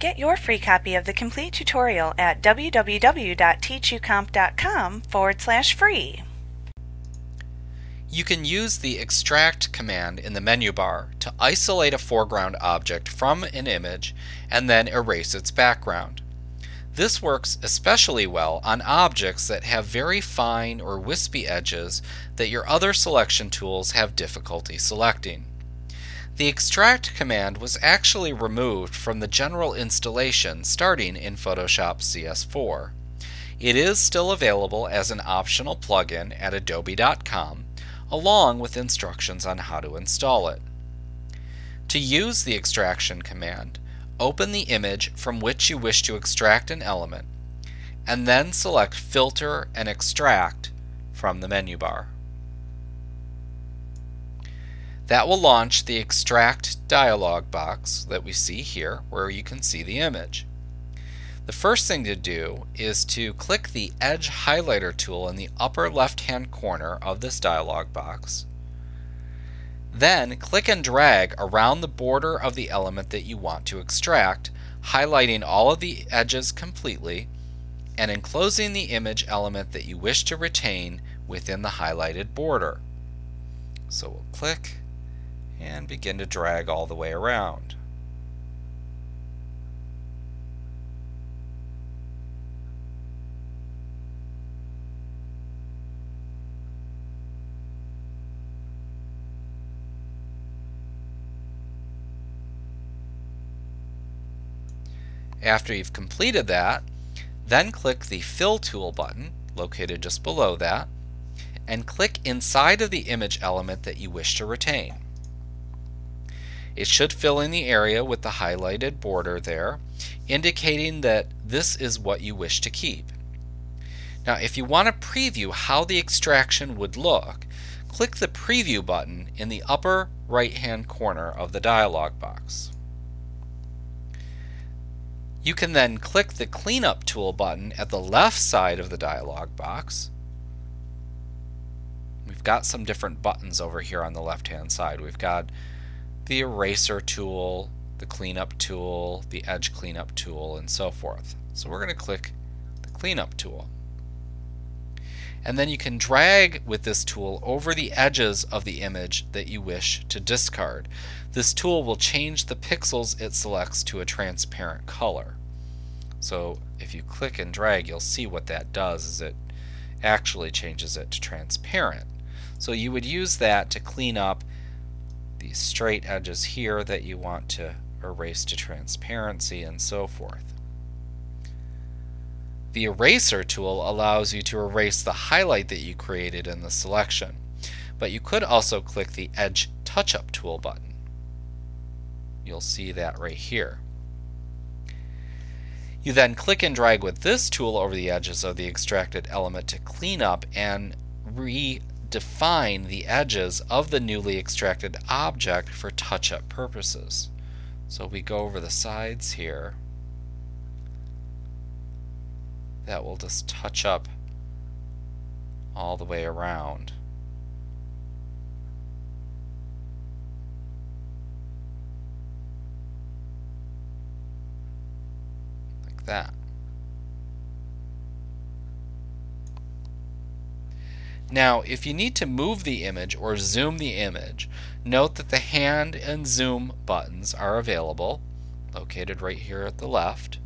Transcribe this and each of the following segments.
Get your free copy of the complete tutorial at www.teachucomp.com forward slash free. You can use the extract command in the menu bar to isolate a foreground object from an image and then erase its background. This works especially well on objects that have very fine or wispy edges that your other selection tools have difficulty selecting. The extract command was actually removed from the general installation starting in Photoshop CS4. It is still available as an optional plugin at adobe.com along with instructions on how to install it. To use the extraction command, open the image from which you wish to extract an element, and then select Filter and Extract from the menu bar. That will launch the Extract dialog box that we see here where you can see the image. The first thing to do is to click the Edge Highlighter tool in the upper left hand corner of this dialog box. Then click and drag around the border of the element that you want to extract, highlighting all of the edges completely and enclosing the image element that you wish to retain within the highlighted border. So we'll click and begin to drag all the way around. After you've completed that, then click the Fill Tool button, located just below that, and click inside of the image element that you wish to retain. It should fill in the area with the highlighted border there, indicating that this is what you wish to keep. Now if you want to preview how the extraction would look, click the Preview button in the upper right hand corner of the dialog box. You can then click the Cleanup tool button at the left side of the dialog box. We've got some different buttons over here on the left hand side. We've got the Eraser tool, the Cleanup tool, the Edge Cleanup tool, and so forth. So we're going to click the Cleanup tool. And then you can drag with this tool over the edges of the image that you wish to discard. This tool will change the pixels it selects to a transparent color. So if you click and drag, you'll see what that does is it actually changes it to transparent. So you would use that to clean up these straight edges here that you want to erase to transparency and so forth. The eraser tool allows you to erase the highlight that you created in the selection, but you could also click the Edge Touch-Up tool button. You'll see that right here. You then click and drag with this tool over the edges of the extracted element to clean up and redefine the edges of the newly extracted object for touch-up purposes. So we go over the sides here that will just touch up all the way around. Like that. Now, if you need to move the image or zoom the image, note that the hand and zoom buttons are available, located right here at the left.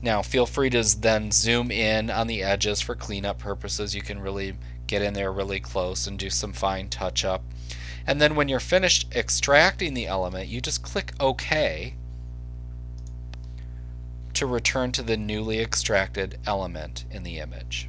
Now feel free to then zoom in on the edges for cleanup purposes. You can really get in there really close and do some fine touch up. And then when you're finished extracting the element, you just click OK to return to the newly extracted element in the image.